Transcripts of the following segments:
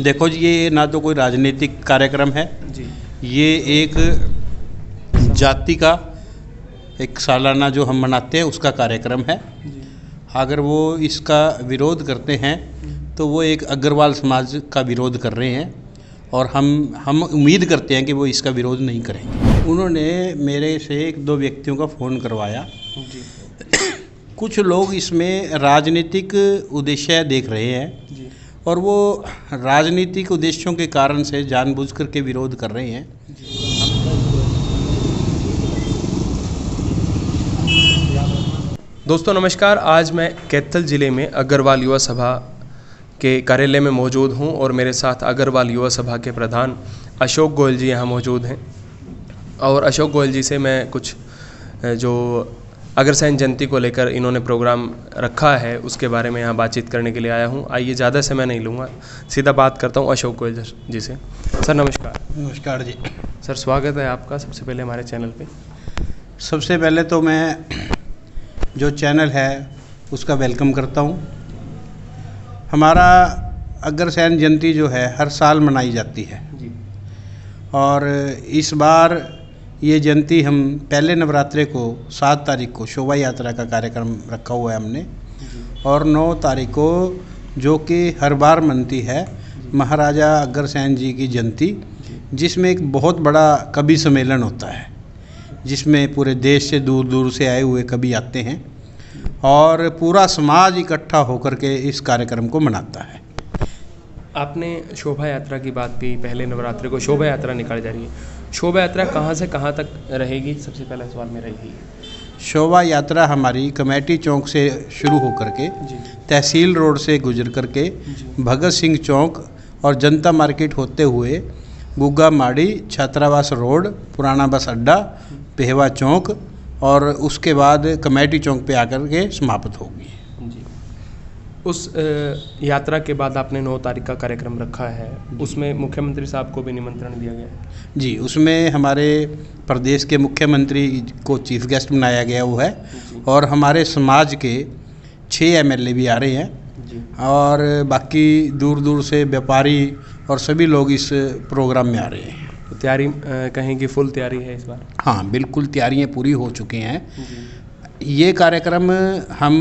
देखो जी ये ना तो कोई राजनीतिक कार्यक्रम है। जी। ये एक जाति का एक सालाना जो हम मनाते हैं उसका कार्यक्रम है। जी। अगर वो इसका विरोध करते हैं तो वो एक अग्रवाल समाज का विरोध कर रहे हैं और हम हम उम्मीद करते हैं कि वो इसका विरोध नहीं करेंगे। उन्होंने मेरे से एक दो व्यक्तियों का फ़ोन करवाया। जी। कुछ लोग इसमें राजनीतिक उद्देश्य देख रहे हैं। जी। और वो राजनीतिक उद्देश्यों के कारण से जानबूझकर के विरोध कर रहे हैं। दोस्तों, नमस्कार। आज मैं कैथल ज़िले में अग्रवाल युवा सभा के कार्यालय में मौजूद हूँ और मेरे साथ अग्रवाल युवा सभा के प्रधान अशोक गोयल जी यहाँ मौजूद हैं। और अशोक गोयल जी से मैं कुछ जो अग्रसेन जयंती को लेकर इन्होंने प्रोग्राम रखा है उसके बारे में यहाँ बातचीत करने के लिए आया हूँ। आइए ज़्यादा समय नहीं लूँगा। सीधा बात करता हूँ अशोक गोयल जी से। सर नमस्कार। नमस्कार जी। सर स्वागत है आपका सबसे पहले हमारे चैनल पे। सबसे पहले तो मैं जो चैनल है उसका वेलकम करता हूँ। हमारा अग्रसेन जयंती जो है हर साल मनाई जाती है। जी। और इस बार ये जयंती हम पहले नवरात्रे को सात तारीख को शोभा यात्रा का कार्यक्रम रखा हुआ है हमने। और नौ तारीख को जो कि हर बार मनती है महाराजा अग्रसेन जी की जयंती, जिसमें एक बहुत बड़ा कवि सम्मेलन होता है, जिसमें पूरे देश से दूर दूर से आए हुए कवि आते हैं और पूरा समाज इकट्ठा होकर के इस कार्यक्रम को मनाता है। आपने शोभा यात्रा की बात की, पहले नवरात्रि को शोभा यात्रा निकाली जा रही है। शोभा यात्रा कहाँ से कहाँ तक रहेगी? सबसे पहला सवाल मेरा यही है। शोभा यात्रा हमारी कमेटी चौक से शुरू होकर के तहसील रोड से गुजर करके भगत सिंह चौक और जनता मार्केट होते हुए गुग्गा माड़ी छात्रावास रोड पुराना बस अड्डा पेहवा चौक और उसके बाद कमेटी चौक पे आकर के समाप्त होगी। उस यात्रा के बाद आपने नौ तारीख का कार्यक्रम रखा है। उसमें मुख्यमंत्री साहब को भी निमंत्रण दिया गया है। जी उसमें हमारे प्रदेश के मुख्यमंत्री को चीफ गेस्ट बनाया गया हुआ है और हमारे समाज के छः एमएलए भी आ रहे हैं। और बाकी दूर दूर से व्यापारी और सभी लोग इस प्रोग्राम में आ रहे हैं। तो तैयारी कहें कि फुल तैयारी है इस बार? हाँ बिल्कुल तैयारियाँ पूरी हो चुकी हैं। ये कार्यक्रम हम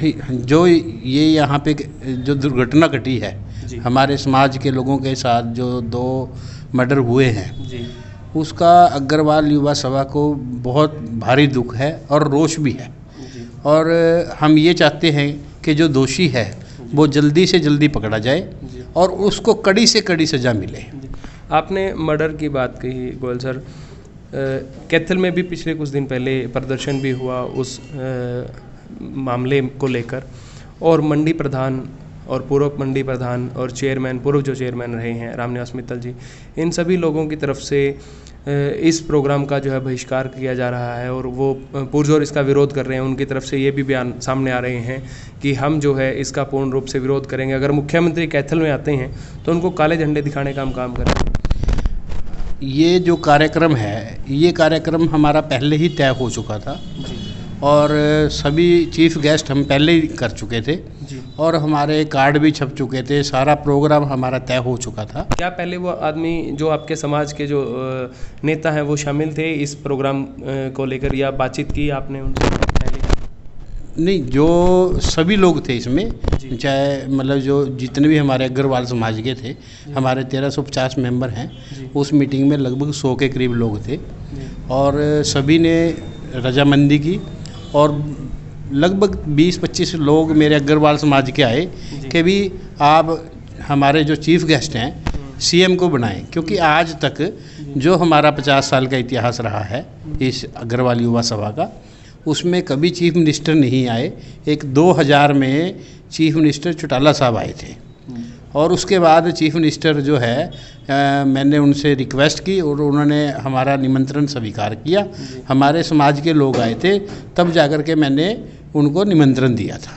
जो ये यहाँ पे जो दुर्घटना घटी है हमारे समाज के लोगों के साथ जो दो मर्डर हुए हैं उसका अग्रवाल युवा सभा को बहुत भारी दुख है और रोष भी है। और हम ये चाहते हैं कि जो दोषी है वो जल्दी से जल्दी पकड़ा जाए और उसको कड़ी से कड़ी सज़ा मिले। आपने मर्डर की बात कही गोयल सर। कैथल में भी पिछले कुछ दिन पहले प्रदर्शन भी हुआ उस अ, मामले को लेकर और मंडी प्रधान और पूर्व मंडी प्रधान और चेयरमैन पूर्व जो चेयरमैन रहे हैं रामनिवास मित्तल जी इन सभी लोगों की तरफ़ से इस प्रोग्राम का जो है बहिष्कार किया जा रहा है और वो पुरजोर इसका विरोध कर रहे हैं। उनकी तरफ़ से ये भी बयान सामने आ रहे हैं कि हम जो है इसका पूर्ण रूप से विरोध करेंगे। अगर मुख्यमंत्री कैथल में आते हैं तो उनको काले झंडे दिखाने का हम काम करें ये जो कार्यक्रम है ये कार्यक्रम हमारा पहले ही तय हो चुका था। जी। और सभी चीफ गेस्ट हम पहले ही कर चुके थे। जी। और हमारे कार्ड भी छप चुके थे। सारा प्रोग्राम हमारा तय हो चुका था। क्या पहले वो आदमी जो आपके समाज के जो नेता हैं वो शामिल थे इस प्रोग्राम को लेकर या बातचीत की आपने उनसे? पहले नहीं जो सभी लोग थे इसमें चाहे मतलब जो जितने भी हमारे अग्रवाल समाज के थे हमारे तेरह सौ पचास मेंबर हैं उस मीटिंग में लगभग सौ के करीब लोग थे। और सभी ने रजामंदी की और लगभग 20-25 लोग मेरे अग्रवाल समाज के आए कि भी आप हमारे जो चीफ गेस्ट हैं सीएम को बनाएँ क्योंकि आज तक जो हमारा 50 साल का इतिहास रहा है इस अग्रवाल युवा सभा का उसमें कभी चीफ मिनिस्टर नहीं आए। एक 2000 में चीफ मिनिस्टर चौटाला साहब आए थे। और उसके बाद चीफ मिनिस्टर जो है आ, मैंने उनसे रिक्वेस्ट की और उन्होंने हमारा निमंत्रण स्वीकार किया। हमारे समाज के लोग आए थे तब जाकर के मैंने उनको निमंत्रण दिया था।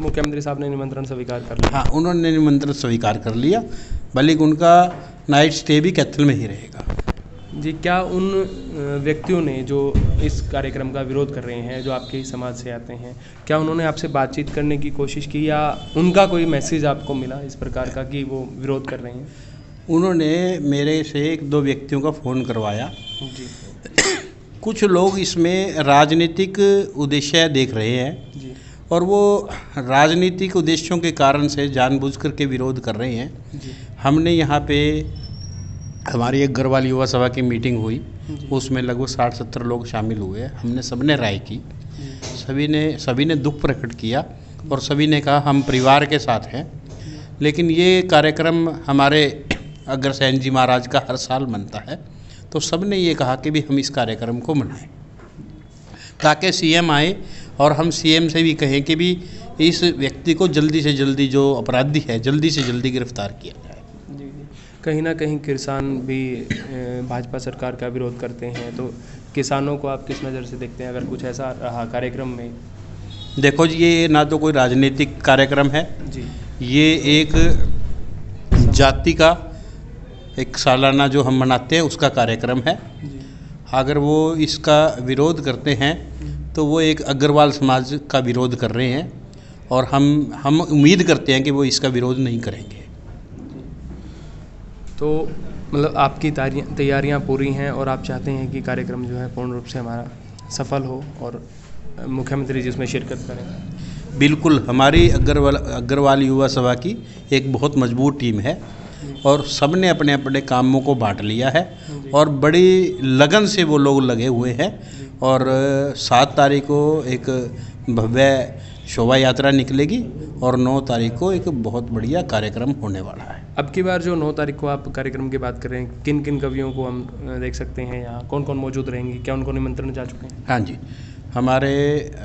मुख्यमंत्री साहब ने निमंत्रण स्वीकार कर लिया। हाँ उन्होंने निमंत्रण स्वीकार कर लिया बल्कि उनका नाइट स्टे भी कैथल में ही रहेगा। जी क्या उन व्यक्तियों ने जो इस कार्यक्रम का विरोध कर रहे हैं जो आपके ही समाज से आते हैं क्या उन्होंने आपसे बातचीत करने की कोशिश की या उनका कोई मैसेज आपको मिला इस प्रकार का कि वो विरोध कर रहे हैं? उन्होंने मेरे से एक दो व्यक्तियों का फ़ोन करवाया। जी। कुछ लोग इसमें राजनीतिक उद्देश्य देख रहे हैं जी। और वो राजनीतिक उद्देश्यों के कारण से जानबूझ कर के विरोध कर रहे हैं। हमने यहाँ पे हमारी एक गढ़वाल युवा सभा की मीटिंग हुई। उसमें लगभग साठ सत्तर लोग शामिल हुए हमने सबने राय की। सभी ने सभी ने दुख प्रकट किया और सभी ने कहा, हम परिवार के साथ हैं। लेकिन ये कार्यक्रम हमारे अग्रसेन जी महाराज का हर साल बनता है। तो सबने ये कहा कि भी हम इस कार्यक्रम को मनाएँ। ताकि सीएम आए और हम सीएम से भी कहें कि भी इस व्यक्ति को जल्दी से जल्दी जो अपराधी है, जल्दी से जल्दी गिरफ़्तार किया कहीं ना कहीं किसान भी भाजपा सरकार का विरोध करते हैं। तो किसानों को आप किस नज़र से देखते हैं अगर कुछ ऐसा रहा कार्यक्रम में? देखो जी ये ना तो कोई राजनीतिक कार्यक्रम है। जी। ये एक जाति का एक सालाना जो हम मनाते हैं उसका कार्यक्रम है। जी। अगर वो इसका विरोध करते हैं तो वो एक अग्रवाल समाज का विरोध कर रहे हैं। और हम हम उम्मीद करते हैं कि वो इसका विरोध नहीं करेंगे। तो मतलब आपकी तैयारियाँ पूरी हैं और आप चाहते हैं कि कार्यक्रम जो है पूर्ण रूप से हमारा सफल हो और मुख्यमंत्री जिसमें शिरकत करें। बिल्कुल, हमारी अग्रवाल अग्रवाल युवा सभा की एक बहुत मज़बूत टीम है और सबने अपने अपने कामों को बांट लिया है और बड़ी लगन से वो लोग लगे हुए हैं और सात तारीख को एक भव्य शोभा यात्रा निकलेगी और नौ तारीख को एक बहुत बढ़िया कार्यक्रम होने वाला है। अब की बार जो नौ तारीख को आप कार्यक्रम की बात कर रहे हैं किन किन कवियों को हम देख सकते हैं यहाँ? कौन कौन मौजूद रहेंगे? क्या उनको निमंत्रण जा चुके हैं? हाँ जी। हमारे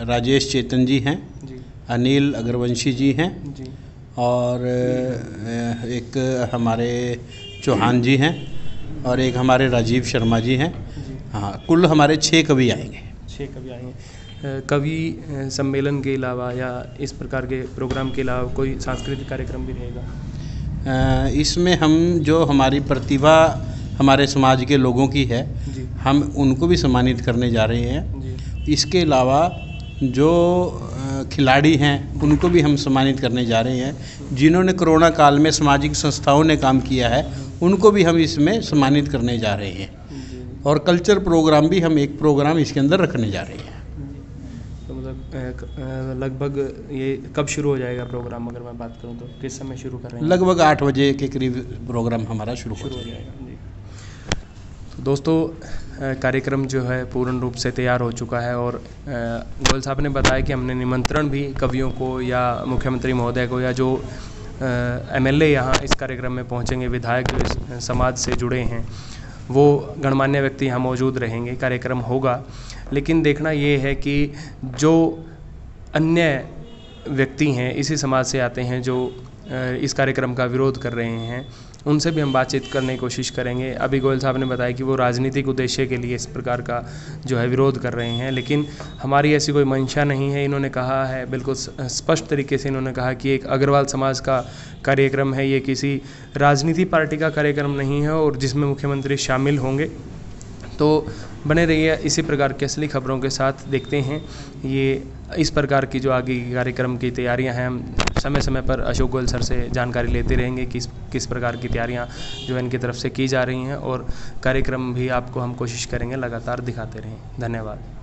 राजेश चेतन जी हैं जी। अनिल अग्रवंशी जी हैं जी। और एक हमारे चौहान जी हैं और एक हमारे राजीव शर्मा जी हैं। हाँ कुल हमारे छः कवि आएँगे। छः कवि आएँगे। कवि सम्मेलन के अलावा या इस प्रकार के प्रोग्राम के अलावा कोई सांस्कृतिक कार्यक्रम भी रहेगा? इसमें हम जो हमारी प्रतिभा हमारे समाज के लोगों की है हम उनको भी सम्मानित करने जा रहे हैं। जी। इसके अलावा जो खिलाड़ी हैं उनको भी हम सम्मानित करने जा रहे हैं। जिन्होंने कोरोना काल में सामाजिक संस्थाओं ने काम किया है उनको भी हम इसमें सम्मानित करने जा रहे हैं। और कल्चर प्रोग्राम भी हम एक प्रोग्राम इसके अंदर रखने जा रहे हैं। लगभग ये कब शुरू हो जाएगा प्रोग्राम अगर मैं बात करूँ तो? किस समय शुरू कर रहे हैं? लगभग आठ बजे के करीब प्रोग्राम हमारा शुरू हो जाएगा। जी। तो दोस्तों कार्यक्रम जो है पूर्ण रूप से तैयार हो चुका है और गोयल साहब ने बताया कि हमने निमंत्रण भी कवियों को या मुख्यमंत्री महोदय को या जो एमएलए यहाँ इस कार्यक्रम में पहुँचेंगे विधायक जो इस समाज से जुड़े हैं वो गणमान्य व्यक्ति यहाँ मौजूद रहेंगे कार्यक्रम होगा। लेकिन देखना ये है कि जो अन्य व्यक्ति हैं, इसी समाज से आते हैं जो इस कार्यक्रम का विरोध कर रहे हैं, उनसे भी हम बातचीत करने की कोशिश करेंगे। अभी गोयल साहब ने बताया कि वो राजनीतिक उद्देश्य के लिए इस प्रकार का जो है विरोध कर रहे हैं, लेकिन हमारी ऐसी कोई मंशा नहीं है। इन्होंने कहा है, बिल्कुल स्पष्ट तरीके से इन्होंने कहा कि एक अग्रवाल समाज का कार्यक्रम है, ये किसी राजनीति पार्टी का कार्यक्रम नहीं है और जिसमें मुख्यमंत्री शामिल होंगे। तो बने रहिए इसी प्रकार की असली खबरों के साथ देखते हैं। ये इस प्रकार की जो आगे कार्यक्रम की तैयारियाँ हैं, हम समय समय पर अशोक गोयल सर से जानकारी लेते रहेंगे किस किस प्रकार की तैयारियाँ जो इनकी तरफ़ से की जा रही हैं और कार्यक्रम भी आपको हम कोशिश करेंगे लगातार दिखाते रहें। धन्यवाद।